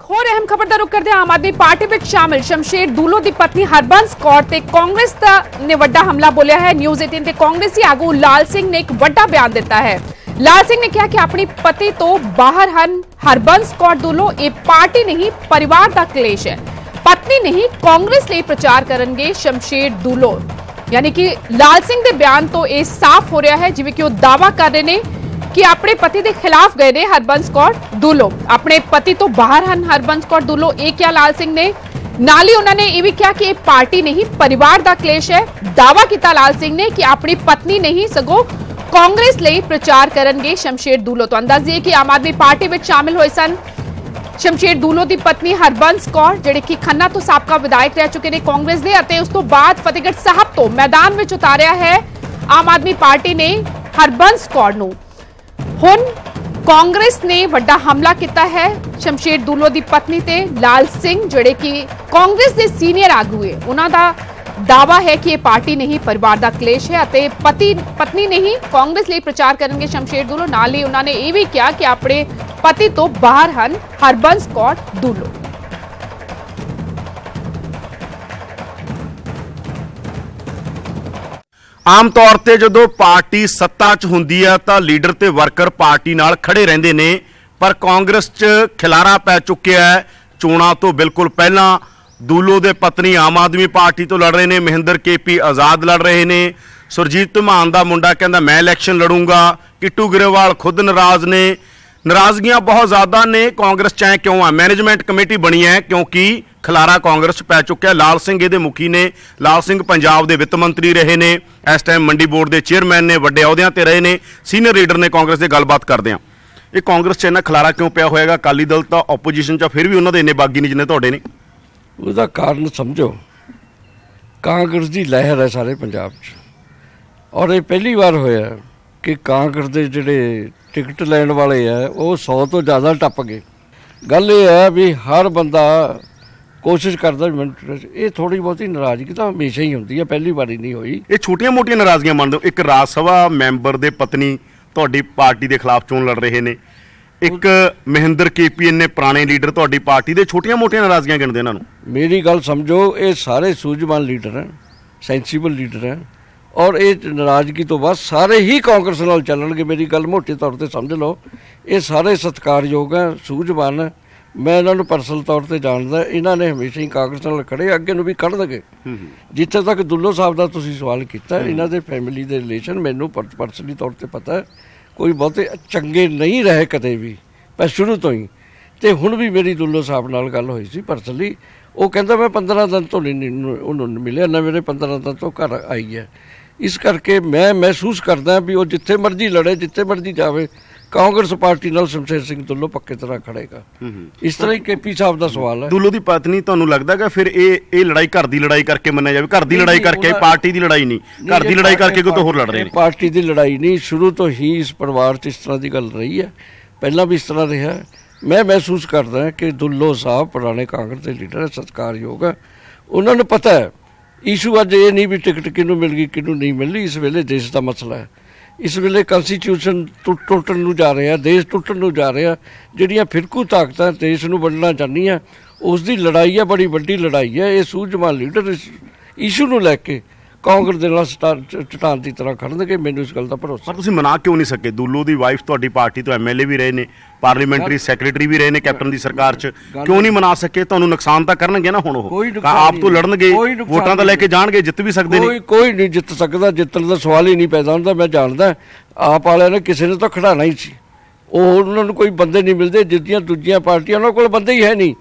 ਹੋਰ ਅਹਿਮ ਖਬਰ ਦਾ ਰੁਕ ਕਰਦੇ ਆਮ ਆਦਮੀ ਪਾਰਟੀ ਵਿੱਚ ਸ਼ਾਮਿਲ। ਸ਼ਮਸ਼ੇਰ ਦੂਲੋ ਦੀ ਪਤਨੀ ਹਰਬੰਸ ਕੌਰ ਤੇ ਕਾਂਗਰਸ ਦਾ ਨੇ ਵੱਡਾ ਹਮਲਾ ਬੋਲਿਆ ਹੈ। ਨਿਊਜ਼ 18 ਤੇ ਕਾਂਗਰਸੀ ਆਗੂ ਲਾਲ ਸਿੰਘ ਨੇ ਇੱਕ ਵੱਡਾ ਬਿਆਨ ਦਿੱਤਾ ਹੈ। ਲਾਲ ਸਿੰਘ ਨੇ ਕਿਹਾ ਕਿ ਆਪਣੀ ਪਤੀ ਤੋਂ ਬਾਹਰ ਹਨ। ਹਰਬੰਸ ਕੌਰ ਦੂਲੋ, ਇਹ ਪਾਰਟੀ ਨਹੀਂ, ਪਰਿਵਾਰ ਦਾ ਕਲੇਸ਼ ਹੈ। ਪਤਨੀ ਨਹੀਂ, ਕਾਂਗਰਸ ਲਈ ਪ੍ਰਚਾਰ ਕਰਨਗੇ ਸ਼ਮਸ਼ੇਰ ਦੂਲੋ। ਯਾਨੀ ਕਿ ਲਾਲ ਸਿੰਘ ਦੇ ਬਿਆਨ ਤੋਂ ਇਹ ਸਾਫ਼ ਹੋ ਰਿਹਾ ਹੈ, ਜਿਵੇਂ ਕਿ ਉਹ ਦਾਵਾ ਕਰ ਰਹੇ ਨੇ ਕਿ ਆਪਣੇ ਪਤੀ ਦੇ ਖਿਲਾਫ ਗਏ ਨੇ ਹਰਬੰਸ ਕੌਰ ਦੁੱਲੋ। ਆਪਣੇ ਪਤੀ ਤੋਂ ਬਾਹਰ ਹਨ ਹਰਬੰਸ ਕੌਰ ਦੁੱਲੋ। ਇਹ ਕਿਹਾ ਲਾਲ ਸਿੰਘ ਨੇ? ਨਾਲ ਹੀ ਉਹਨਾਂ ਨੇ ਇਹ ਵੀ ਕਿਹਾ ਕਿ ਇਹ ਪਾਰਟੀ ਨਹੀਂ, ਪਰਿਵਾਰ ਦਾ ਕਲੇਸ਼ ਹੈ। ਦਾਵਾ ਕੀਤਾ ਲਾਲ ਸਿੰਘ ਨੇ ਕਿ ਆਪਣੀ ਪਤਨੀ ਨਹੀਂ, ਸਗੋਂ ਕਾਂਗਰਸ ਲਈ ਪ੍ਰਚਾਰ ਕਰਨਗੇ ਸ਼ਮਸ਼ੇਰ ਦੁੱਲੋ ਤੋਂ। ਅੰਦਾਜ਼ ਕਿ ਆਮ ਆਦਮੀ ਪਾਰਟੀ ਵਿੱਚ ਸ਼ਾਮਿਲ ਹੋਏ ਸਨ। ਸ਼ਮਸ਼ੇਰ ਦੂਲੋ ਦੀ ਪਤਨੀ ਹਰਬੰਸ ਕੌਰ, ਜਿਹੜੇ ਕਿ ਖੰਨਾ ਤੋਂ ਸਾਬਕਾ ਵਿਧਾਇਕ ਰਹਿ ਚੁੱਕੇ ਨੇ ਕਾਂਗਰਸ ਦੇ ਅਤੇ ਉਸ ਤੋਂ ਬਾਅਦ ਫਤਿਹਗੜ੍ਹ ਸਾਹਿਬ ਤੋਂ ਮੈਦਾਨ ਵਿੱਚ ਉਤਾਰਿਆ ਹੈ। ਆਮ ਆਦਮੀ ਪਾਰਟੀ ਨੇ ਹਰਬੰਸ ਕੌਰ ਨੂੰ ਹੁਣ ਕਾਂਗਰਸ ਨੇ ਵੱਡਾ ਹਮਲਾ ਕੀਤਾ ਹੈ। ਸ਼ਮਸ਼ੇਰ ਦੂਲੋ ਦੀ ਪਤਨੀ ਤੇ ਲਾਲ ਸਿੰਘ ਜਿਹੜੇ ਕਿ ਕਾਂਗਰਸ ਦੇ ਸੀਨੀਅਰ ਆਗੂ ਹੈ ਉਹਨਾਂ ਦਾ ਦਾਵਾ ਹੈ ਕਿ ਇਹ ਪਾਰਟੀ ਨਹੀਂ, ਪਰਿਵਾਰ ਦਾ ਕਲੇਸ਼ ਹੈ ਅਤੇ ਪਤੀ, ਪਤਨੀ ਨਹੀਂ, ਕਾਂਗਰਸ ਲਈ ਪ੍ਰਚਾਰ ਕਰਨਗੇ ਸ਼ਮਸ਼ੇਰ ਦੂਲੋ। ਨਾਲ ਹੀ ਉਹਨਾਂ ਨੇ ਇਹ ਵੀ ਕਿਹਾ ਕਿ ਆਪਣੇ ਪਤੀ ਤੋਂ ਬਾਹਰ ਹਨ ਹਰਬੰਸ ਕੌਰ ਦੂਲੋ। ਆਮ ਤੌਰ ਤੇ ਜਦੋਂ ਪਾਰਟੀ ਸੱਤਾ 'ਚ ਹੁੰਦੀ ਆ ਤਾਂ ਲੀਡਰ ਤੇ ਵਰਕਰ ਪਾਰਟੀ ਨਾਲ ਖੜੇ ਰਹਿੰਦੇ ਨੇ, ਪਰ ਕਾਂਗਰਸ 'ਚ ਖਿਲਾਰਾ ਪੈ ਚੁੱਕਿਆ ਹੈ। ਚੋਣਾਂ ਤੋਂ ਬਿਲਕੁਲ ਪਹਿਲਾਂ ਦੂਲੋ ਦੇ ਪਤਨੀ ਆਮ ਆਦਮੀ ਪਾਰਟੀ ਤੋਂ ਲੜ ਰਹੇ ਨੇ, ਮਹਿੰਦਰ ਕੇਪੀ ਆਜ਼ਾਦ ਲੜ ਰਹੇ ਨੇ। ਸੁਰਜੀਤ ਧਮਾਨ ਦਾ ਮੁੰਡਾ ਕਹਿੰਦਾ, ਮੈਂ ਇਲੈਕਸ਼ਨ ਲੜੂੰਗਾ। ਕਿੱਟੂ ਗਰੇਵਾਲ ਖੁਦ ਨਾਰਾਜ਼ ਨੇ। ਨਾਰਾਜ਼ਗੀਆਂ ਬਹੁਤ ਜ਼ਿਆਦਾ ਨੇ, ਕਾਂਗਰਸ ਚ ਐ ਕਿਉਂ ਆ? ਮੈਨੇਜਮੈਂਟ ਕਮੇਟੀ ਬਣੀ ਹੈ ਕਿਉਂਕਿ ਖਲਾਰਾ ਕਾਂਗਰਸ ਚ ਪੈ ਚੁੱਕਿਆ। ਲਾਲ ਸਿੰਘ ਇਹਦੇ ਮੁਖੀ ਨੇ। ਲਾਲ ਸਿੰਘ ਪੰਜਾਬ ਦੇ ਵਿੱਤ ਮੰਤਰੀ ਰਹੇ ਨੇ। ਇਸ ਟਾਈਮ ਮੰਡੀ ਬੋਰਡ ਦੇ ਚੇਅਰਮੈਨ ਨੇ, ਵੱਡੇ ਅਹੁਦਿਆਂ ਤੇ ਰਹੇ ਨੇ। ਸੀਨੀਅਰ ਲੀਡਰ ਨੇ ਕਾਂਗਰਸ ਦੇ ਗੱਲਬਾਤ ਕਰਦੇ ਆ ਇਹ ਕਾਂਗਰਸ ਚ ਇੰਨਾ ਖਲਾਰਾ ਕਿਉਂ ਪਿਆ ਹੋਏਗਾ ਅਕਾਲੀ ਦਲ ਤਾਂ ਆਪੋਜੀਸ਼ਨ ਚ ਫਿਰ ਵੀ ਉਹਨਾਂ ਦੇ ਇੰਨੇ ਬਾਗੀ ਨਹੀਂ ਜਿੰਨੇ ਤੁਹਾਡੇ ਨੇ। ਉਹਦਾ ਕਾਰਨ ਸਮਝੋ। ਕਾਂਗਰਸ ਦੀ ਲਹਿਰ ਹੈ ਸਾਰੇ ਪੰਜਾਬ 'ਚ। ਔਰ ਇਹ ਪਹਿਲੀ ਵਾਰ ਹੋਇਆ। ਕਿ ਕਾਂਗਰਸ ਦੇ ਜਿਹੜੇ ਟਿਕਟ ਲੈਣ ਵਾਲੇ ਆ ਉਹ 100 ਤੋਂ ਜ਼ਿਆਦਾ ਟੱਪ ਗਏ। ਗੱਲ ਇਹ ਹੈ ਵੀ ਹਰ ਬੰਦਾ ਕੋਸ਼ਿਸ਼ ਕਰਦਾ ਮੈਨੂੰ ਇਹ ਥੋੜੀ ਬਹੁਤੀ ਨਾਰਾਜ਼ਗੀ ਤਾਂ ਹਮੇਸ਼ਾ ਹੀ ਹੁੰਦੀ ਹੈ ਪਹਿਲੀ ਵਾਰੀ ਨਹੀਂ ਹੋਈ। ਇਹ ਛੋਟੀਆਂ-ਮੋਟੀਆਂ ਨਾਰਾਜ਼ਗੀਆਂ ਮੰਨਦੇ ਹੋ? ਇੱਕ ਰਾਜ ਸਭਾ ਮੈਂਬਰ ਦੇ ਪਤਨੀ ਤੁਹਾਡੀ ਪਾਰਟੀ ਦੇ ਖਿਲਾਫ ਚੋਣ ਲੜ ਰਹੇ ਨੇ। ਇੱਕ ਮਹਿੰਦਰ ਕੇਪੀ ਨੇ ਪੁਰਾਣੇ ਲੀਡਰ ਤੁਹਾਡੀ ਪਾਰਟੀ ਦੇ ਛੋਟੀਆਂ-ਮੋਟੀਆਂ ਨਾਰਾਜ਼ਗੀਆਂ ਗਿਣਦੇ ਇਹਨਾਂ ਨੂੰ। ਮੇਰੀ ਗੱਲ ਸਮਝੋ ਇਹ ਸਾਰੇ ਸੂਝਵਾਨ ਲੀਡਰ ਹਨ ਸੈਂਸੀਬਲ ਲੀਡਰ ਹਨ ਔਰ ਇਹ ਨਾਰਾਜ਼ਗੀ ਤੋਂ ਬਾਅਦ ਸਾਰੇ ਹੀ ਕਾਂਗਰਸ ਨਾਲ ਚੱਲਣਗੇ ਮੇਰੀ ਗੱਲ ਮੋਟੇ ਤੌਰ ਤੇ ਸਮਝ ਲਓ। ਇਹ ਸਾਰੇ ਸਤਿਕਾਰਯੋਗ ਹੈ ਸੂਝਵਾਨ ਮੈਂ ਇਹਨਾਂ ਨੂੰ ਪਰਸਨਲ ਤੌਰ ਤੇ ਜਾਣਦਾ ਇਹਨਾਂ ਨੇ ਹਮੇਸ਼ਾ ਹੀ ਕਾਂਗਰਸ ਨਾਲ ਖੜੇ ਅੱਗੇ ਨੂੰ ਵੀ ਕੱਢਣਗੇ ਜਿੱਥੇ ਤੱਕ ਦੁੱਲੋ ਸਾਹਿਬ ਦਾ ਤੁਸੀਂ ਸਵਾਲ ਕੀਤਾ ਇਹਨਾਂ ਦੇ ਫੈਮਿਲੀ ਦੇ ਰਿਲੇਸ਼ਨ ਮੈਨੂੰ ਪਰਸਨਲੀ ਤੌਰ ਤੇ ਪਤਾ ਕੋਈ ਬਹੁਤੇ ਚੰਗੇ ਨਹੀਂ ਰਹੇ ਕਦੇ ਵੀ ਪਰ ਸ਼ੁਰੂ ਤੋਂ ਹੀ। ਤੇ ਹੁਣ ਵੀ ਮੇਰੀ ਦੁੱਲੋ ਸਾਹਿਬ ਨਾਲ ਗੱਲ ਹੋਈ ਸੀ ਪਰਸਨਲੀ ਉਹ ਕਹਿੰਦਾ ਮੈਂ 15 ਦਿਨ ਤੋਂ ਨਹੀਂ ਉਹਨੂੰ ਮਿਲਿਆ ਨਾ ਮੇਰੇ 15 ਦਿਨ ਤੋਂ ਘਰ ਆਈ ਹੈ। ਇਸ ਕਰਕੇ ਮੈਂ ਮਹਿਸੂਸ ਕਰਦਾ ਵੀ ਉਹ ਜਿੱਥੇ ਮਰਜ਼ੀ ਲੜੇ ਜਿੱਥੇ ਮਰਜ਼ੀ ਜਾਵੇ ਕਾਂਗਰਸ ਪਾਰਟੀ ਨਾਲ ਸ਼ਮਸ਼ੇਰ ਸਿੰਘ ਦੁੱਲੋ ਪੱਕੇ ਤਰ੍ਹਾਂ ਖੜੇਗਾ। ਇਸ ਤਰ੍ਹਾਂ ਹੀ ਕੇਪੀ ਸਾਹਿਬ ਦਾ ਸਵਾਲ ਹੈ। ਦੁੱਲੋ ਦੀ ਪਤਨੀ ਤੁਹਾਨੂੰ ਲੱਗਦਾ ਕਿ ਫਿਰ ਇਹ ਇਹ ਲੜਾਈ ਘਰ ਦੀ ਲੜਾਈ ਕਰਕੇ ਮੰਨਿਆ ਜਾਵੇ? ਘਰ ਦੀ ਲੜਾਈ ਕਰਕੇ ਪਾਰਟੀ ਦੀ ਲੜਾਈ ਨਹੀਂ। ਘਰ ਦੀ ਲੜਾਈ ਕਰਕੇ ਕੋਈ ਹੋਰ ਲੜ ਰਹੇ ਨੇ? ਪਾਰਟੀ ਦੀ ਲੜਾਈ ਨਹੀਂ ਸ਼ੁਰੂ ਤੋਂ ਹੀ ਇਸ ਪਰਿਵਾਰ 'ਚ ਇਸ ਤਰ੍ਹਾਂ ਦੀ ਗੱਲ ਰਹੀ ਹੈ। ਪਹਿਲਾਂ ਵੀ ਇਸ ਤਰ੍ਹਾਂ ਰਿਹਾ ਮੈਂ ਮਹਿਸੂਸ ਕਰਦਾ ਕਿ ਦੁੱਲੋ ਸਾਹਿਬ ਪੁਰਾਣੇ ਕਾਂਗਰਸ ਦੇ ਲੀਡਰ ਹੈ ਸਤਿਕਾਰਯੋਗ ਹੈ। ਉਹਨਾਂ ਨੂੰ ਪਤਾ ਹੈ ਇਸ਼ੂ ਅੱਜ ਇਹ ਨਹੀਂ ਵੀ ਟਿਕਟ ਕਿਹਨੂੰ ਮਿਲ ਗਈ, ਕਿਹਨੂੰ ਨਹੀਂ ਮਿਲੀ, ਇਸ ਵੇਲੇ ਦੇਸ਼ ਦਾ ਮਸਲਾ ਹੈ। ਇਸ ਵੇਲੇ ਕਨਸਟੀਟਿਊਸ਼ਨ ਟੁੱਟਣ ਨੂੰ ਜਾ ਰਿਹਾ, ਦੇਸ਼ ਟੁੱਟਣ ਨੂੰ ਜਾ ਰਿਹਾ, ਜਿਹੜੀਆਂ ਫਿਰਕੂ ਤਾਕਤਾਂ ਦੇਸ਼ ਨੂੰ ਵੰਡਣਾ ਚਾਹੁੰਦੀਆਂ ਉਸ ਦੀ ਲੜਾਈ ਹੈ, ਬੜੀ ਵੱਡੀ ਲੜਾਈ ਹੈ, ਇਹ ਸੂਝਵਾਨ ਲੀਡਰ ਇਸ ਇਸ਼ੂ ਨੂੰ ਲੈ ਕੇ ਕਾਂਗਰਸ ਦੇ ਨਾਲ ਚਟਾਨ ਦੀ ਤਰ੍ਹਾਂ ਖੜਨਗੇ ਮੈਨੂੰ ਇਸ ਗੱਲ ਦਾ ਭਰੋਸਾ। ਪਰ ਤੁਸੀਂ ਮਨਾ ਕਿਉਂ ਨਹੀਂ ਸਕੇ? ਦੁੱਲੋ ਦੀ ਵਾਈਫ ਤੁਹਾਡੀ ਪਾਰਟੀ ਤੋਂ ਐਮਐਲਏ ਵੀ ਰਹੇ ਨੇ ਪਾਰਲੀਮੈਂਟਰੀ ਸੈਕਟਰੀ ਵੀ ਰਹੇ ਨੇ ਕੈਪਟਨ ਦੀ ਸਰਕਾਰ 'ਚ। ਕਿਉਂ ਨਹੀਂ ਮਨਾ ਸਕੇ? ਤੁਹਾਨੂੰ ਨੁਕਸਾਨ ਤਾਂ ਕਰਨਗੇ ਨਾ ਹੁਣ ਉਹ। ਆਪ ਤੋਂ। ਲੜਨਗੇ ਵੋਟਾਂ ਤਾਂ ਲੈ ਕੇ। ਜਾਣਗੇ ਜਿੱਤ ਵੀ ਸਕਦੇ ਨੇ। ਕੋਈ ਕੋਈ ਨਹੀਂ ਜਿੱਤ ਸਕਦਾ ਜਿੱਤਣ ਦਾ ਸਵਾਲ ਹੀ ਨਹੀਂ ਪੈਦਾ ਹੁੰਦਾ ਮੈਂ ਜਾਣਦਾ। ਆਪ ਵਾਲਿਆਂ ਨੇ ਕਿਸੇ ਨੇ ਤਾਂ ਖੜਾਣਾ ਹੀ ਸੀ। ਉਹ ਉਹਨਾਂ ਨੂੰ ਕੋਈ ਬੰਦੇ ਨਹੀਂ ਮਿਲਦੇ ਜਿੱਦੀਆਂ ਦੂਜੀਆਂ ਪਾਰਟੀਆਂ ਉਹਨਾਂ ਕੋਲ ਬੰਦੇ ਹੀ ਹੈ ਨਹੀਂ।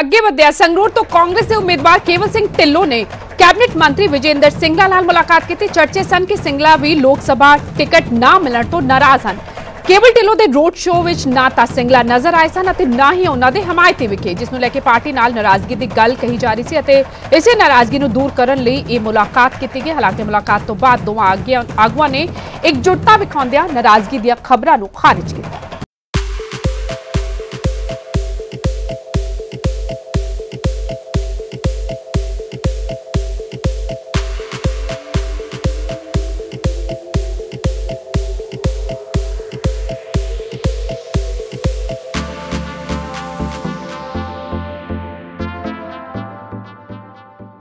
ਅੱਗੇ ਵਧਿਆ ਸੰਗਰੂਰ ਤੋਂ ਕਾਂਗਰਸ ਦੇ ਉਮੀਦਵਾਰ ਕੇਵਲ ਸਿੰਘ ਢਿੱਲੋਂ ਨੇ ਕੈਬਨਿਟ ਮੰਤਰੀ ਵਿਜੇਂਦਰ ਸਿੰਘਲਾ ਨਾਲ ਮੁਲਾਕਾਤ ਕੀਤੀ। ਚਰਚੇ ਸਨ ਕਿ ਸਿੰਘਲਾ ਵੀ ਲੋਕ ਸਭਾ ਟਿਕਟ ਨਾ ਮਿਲਣ ਤੋਂ ਨਾਰਾਜ਼ ਹਨ। ਕੇਵਲ ਢਿੱਲੋਂ ਦੇ ਰੋਡ ਸ਼ੋਅ ਵਿੱਚ ਨਾ ਤਾਂ ਸਿੰਘਲਾ ਨਜ਼ਰ ਆਏ ਸਨ ਅਤੇ ਨਾ ਹੀ ਉਹਨਾਂ ਦੇ ਹਮਾਇਤੀ ਵਿਖੇ, ਜਿਸ ਨੂੰ ਲੈ ਕੇ ਪਾਰਟੀ ਨਾਲ ਨਾਰਾਜ਼ਗੀ ਦੀ ਗੱਲ ਕਹੀ ਜਾ ਰਹੀ ਸੀ ਅਤੇ ਇਸੇ ਨਾਰਾਜ਼ਗੀ ਨੂੰ ਦੂਰ ਕਰਨ ਲਈ ਇਹ ਮੁਲਾਕਾਤ ਕੀਤੀ ਗਈ। ਹਾਲਾਂਕਿ ਮੁਲਾਕਾਤ ਤੋਂ ਬਾਅਦ ਦੋਵਾਂ ਆਗੂਆਂ ਨੇ ਇਕਜੁੱਟਤਾ ਵਿਖਾਉਂਦਿਆਂ ਨਾਰਾਜ਼ਗੀ ਦੀਆਂ ਖਬਰਾਂ ਨੂੰ ਖਾਰਿਜ ਕੀਤਾ।